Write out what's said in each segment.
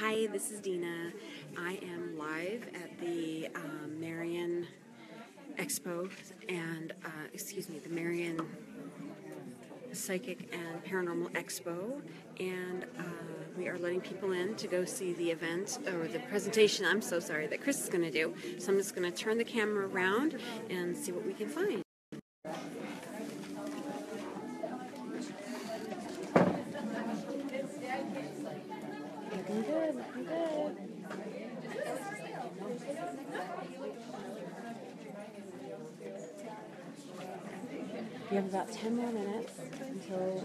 Hi, this is Dina. I am live at the um, Marion Expo and, uh, excuse me, the Marion Psychic and Paranormal Expo, and uh, we are letting people in to go see the event or the presentation. I'm so sorry that Chris is going to do. So I'm just going to turn the camera around and see what we can find. You have about 10 more minutes until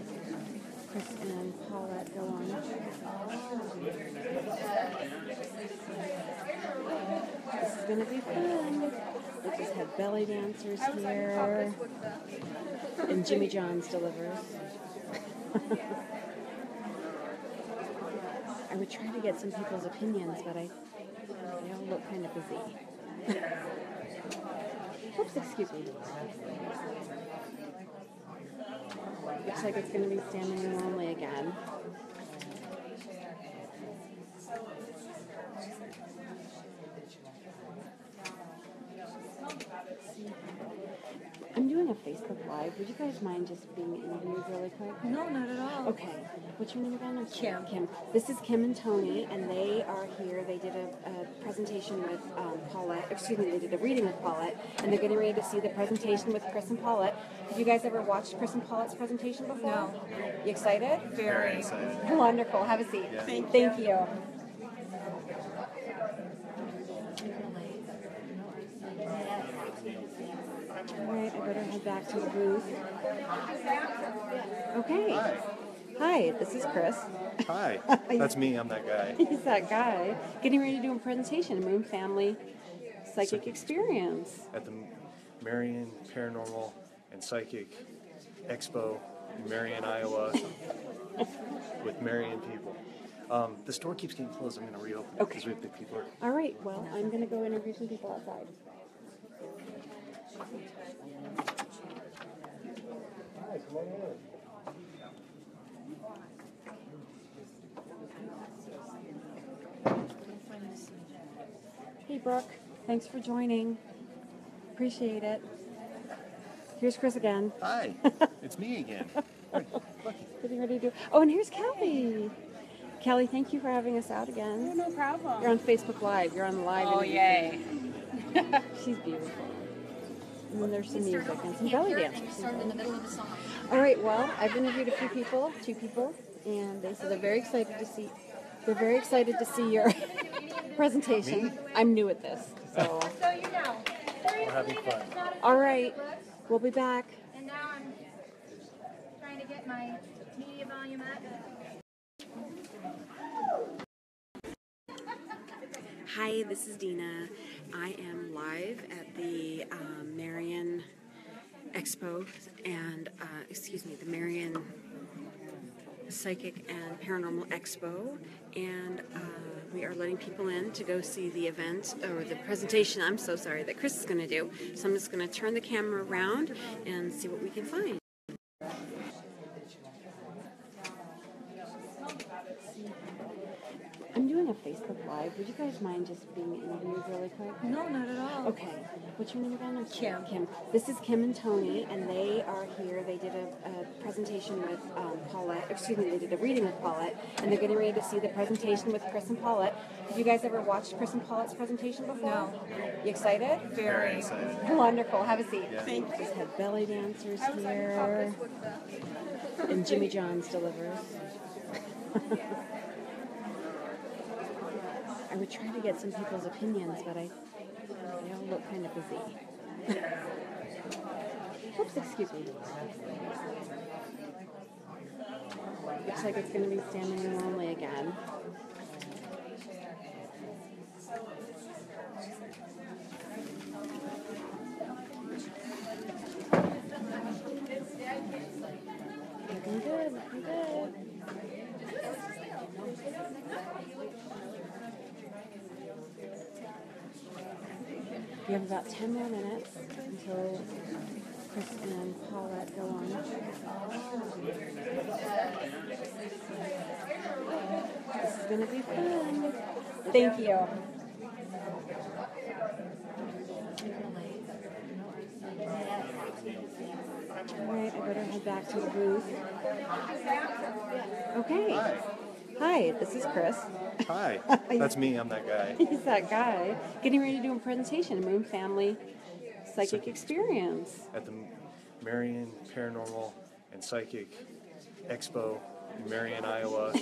Chris and Paulette go on. This is going to be fun. We just have belly dancers here. And Jimmy John's delivers. I would try to get some people's opinions, but I they all look kind of busy. Oops, excuse me. Looks like it's going to be standing only again. I'm doing a Facebook Live. Would you guys mind just being interviewed really quick? No, not at all. Okay. What's your name again? I'm. Kim. Kim. This is Kim and Tony, and they are here. They did a, a presentation with um, Paulette. Excuse me, they did a reading with Paulette, and they're getting ready to see the presentation with Chris and Paulette. Have you guys ever watched Chris and Paulette's presentation before? No. You excited? Very. Wonderful. Have a seat. Thank Thank you. All right, I better head back to the booth. Okay. Hi. Hi, this is Chris. Hi. That's me. I'm that guy. He's that guy getting ready to do a presentation, Moon Family Psychic Experience. At the Marion Paranormal and Psychic Expo in Marion, Iowa, with Marion people. Um, the store keeps getting closed. I'm going to reopen it Okay. because we have big people. All right, well, I'm going to go interview some people outside. Hey, Brooke. Thanks for joining. Appreciate it. Here's Chris again. Hi. it's me again. Getting ready to do. Oh, and here's Kelly. Kelly, thank you for having us out again. Oh, no problem. You're on Facebook Live. You're on the live. Oh, interview. yay. She's beautiful. And then there's some music and some belly dancers. started in the middle of the song. All right. Well, I've interviewed a few people, two people, and they said they're very excited to see. They're very excited to see your presentation. I'm new at this, so. So you know, We're having fun. All right. We'll be back. and now I'm trying to get my media volume up. Hi, this is Dina. I am live at the um, Marion Expo and, uh, excuse me, the Marion Psychic and Paranormal Expo, and uh, we are letting people in to go see the event or the presentation. I'm so sorry that Chris is going to do. So I'm just going to turn the camera around and see what we can find. I'm doing a Facebook Live. Would you guys mind just being interviewed really quick? No, not at all. Okay. What's your name again? I'm. Kim. Kim. This is Kim and Tony, and they are here. They did a, a presentation with um, Paulette. Excuse me, they did a reading with Paulette, and they're getting ready to see the presentation with Chris and Paulette. Have you guys ever watched Chris and Paulette's presentation before? No. You excited? Very. Wonderful. Have a seat. Thank you. Just have belly dancers here, and Jimmy John's delivers. I would try to get some people's opinions, but I they all look kind of busy. Oops, excuse me. Looks like it's going to be standing room only again. Looking good, looking good. You have about 10 more minutes until Chris and Paulette go on. This is going to be fun. Thank you. All right, I better head back to the booth. Okay. Hi. Hi, this is Chris. Hi. That's me. I'm that guy. He's that guy getting ready to do a presentation, Moon Family Psychic Experience. At the Marion Paranormal and Psychic Expo in Marion, Iowa